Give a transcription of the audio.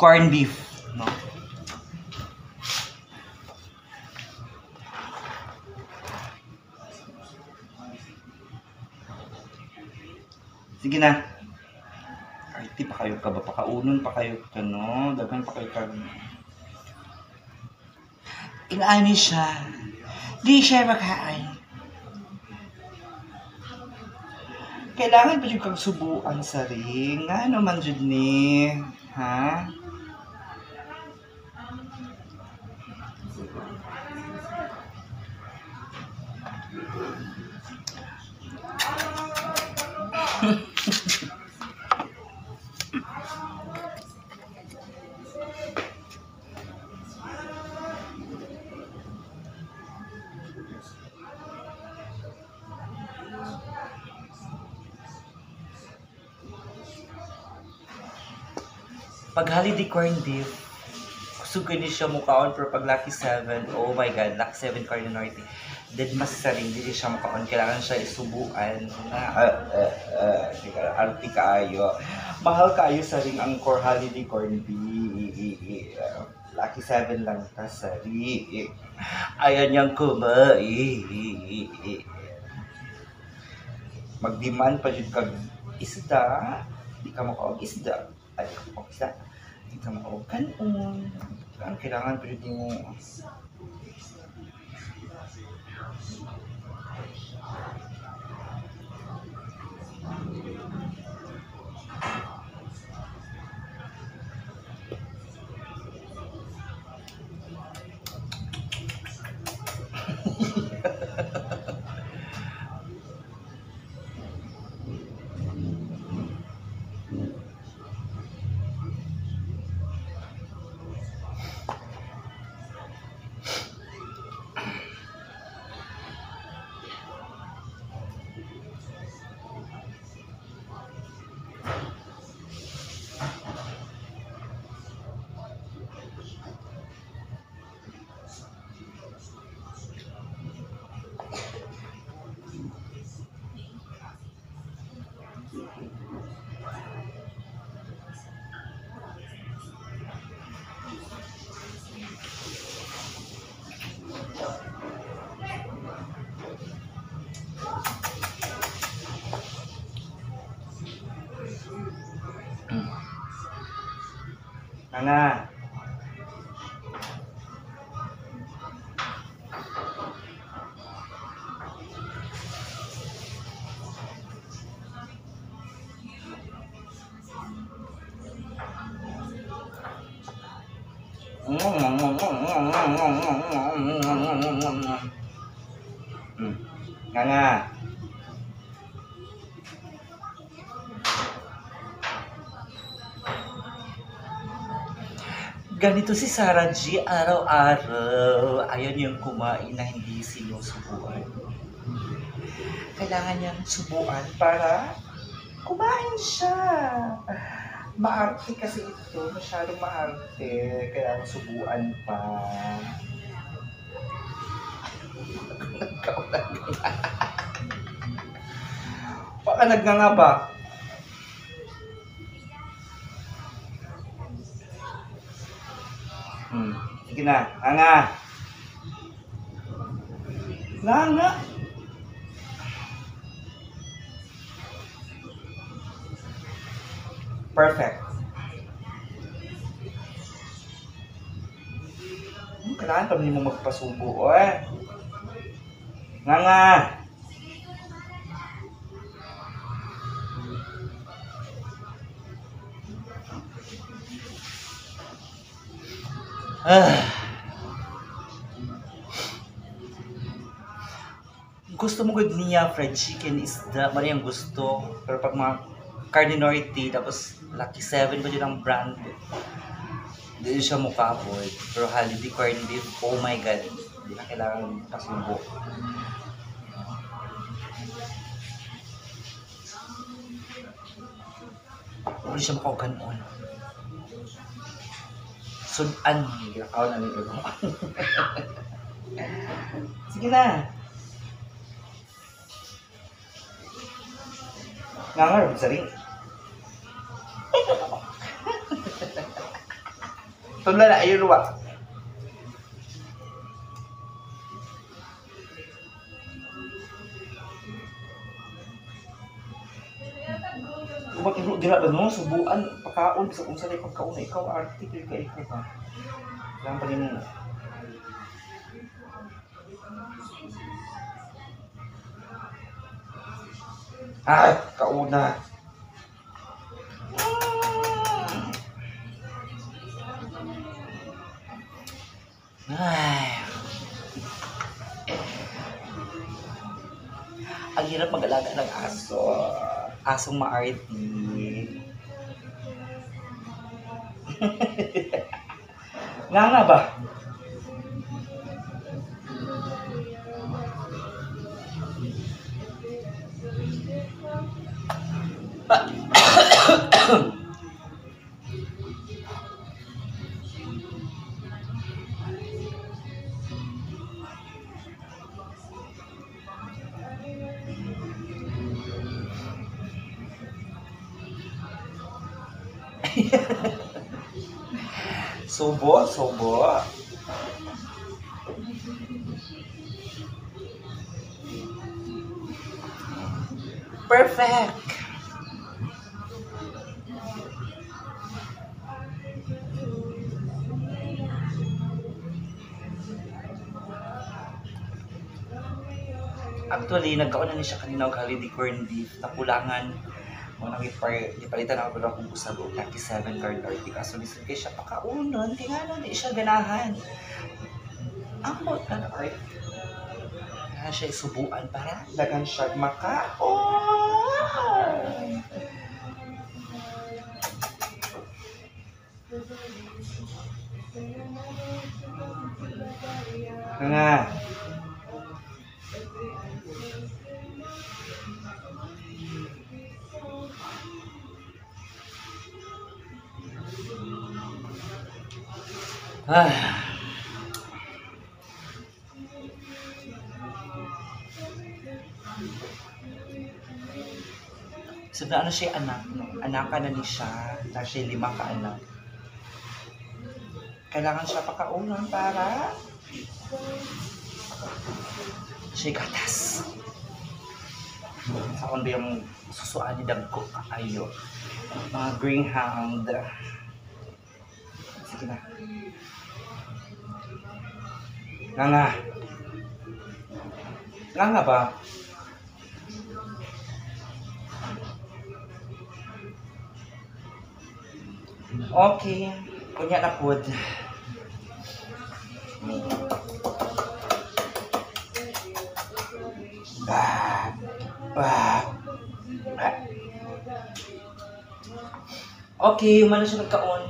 corned beef. No? Sige na. Ay, di pa kayo ka ba? Pakaunon pa kayo ka, no? Daghan pa kayo ka. Inaani siya. Di siya makain. Kailangan pa yung kang subuan sa ring. Nga naman dyan ni. Ha? Pag holiday corned beef, gusto ko ni siya mukhaon pero pag lucky 7, oh my god, lucky 7 corn norte. Then mas saring hindi siya mukhaon, kailangan siya isubuan na uh, uh, uh, arti kaayo. Mahal kaayo sa ring ang core holiday corned beef. Uh, lucky 7 lang ka sa. Ayan niyang kumain. Mag-demand pa dyan kag isda. Di ka makaog isda ay kapag isda. Di ka makaog kanon. Ang kailangan di mo Anna Ừ. Anna Ganito si Sarah G araw-araw. Ayaw niyang kumain na hindi sinusubuan. Kailangan niyang subuan para kumain siya. Maarte kasi ito. Masyadong maarte. Kailangan subuan pa. Baka nagnganga ba? Hmm. Sige na. Anga. Nga Perfect. Kailangan pa mo magpasubo, eh. Nga nga. Ah. Gusto mo good niya fried chicken isda, mali ang gusto. Pero pag mga norte, tapos Lucky 7 ba yun ang brand? Hindi siya mukha po. Pero holiday corned beef, oh my god. Hindi na kailangan pasubo. Hindi siya makaugan-on. Sudan. Ginakaw na nito. Sige na. Nangarap sa ring. Tula na, ayun wa. Ubat iro dira ba no subuan pagkaon sa kung saan pagkaon na ikaw article ka ikaw ba. Lang pa rin mo. Ay, kauna. Ay. Ang hirap mag-alaga ng aso. Asong maarti. nga nga ba? Subo, subo. Perfect. Actually, nagkauna ni siya kanina og holiday corned beef na kulangan mo nang ipar ipalitan ako pero akong usab og 37 card artic kaso lisod kay siya pakaunon kay nga di siya ganahan. Ang mo kan art. Na siya subuan para dagan siya makaon. Nga Ah. So ano siya anak, no? Anak na ni siya, na siya lima ka anak. Kailangan siya pakaunan para siya gatas. Sa ba yung susuan ni Dagko kaayo. Mga greyhound. Sige na. Nga nga. Nga nga ba? Okay. Kunya na pod. Bah. Bah. Bah. Okay, umano siya nagkaon.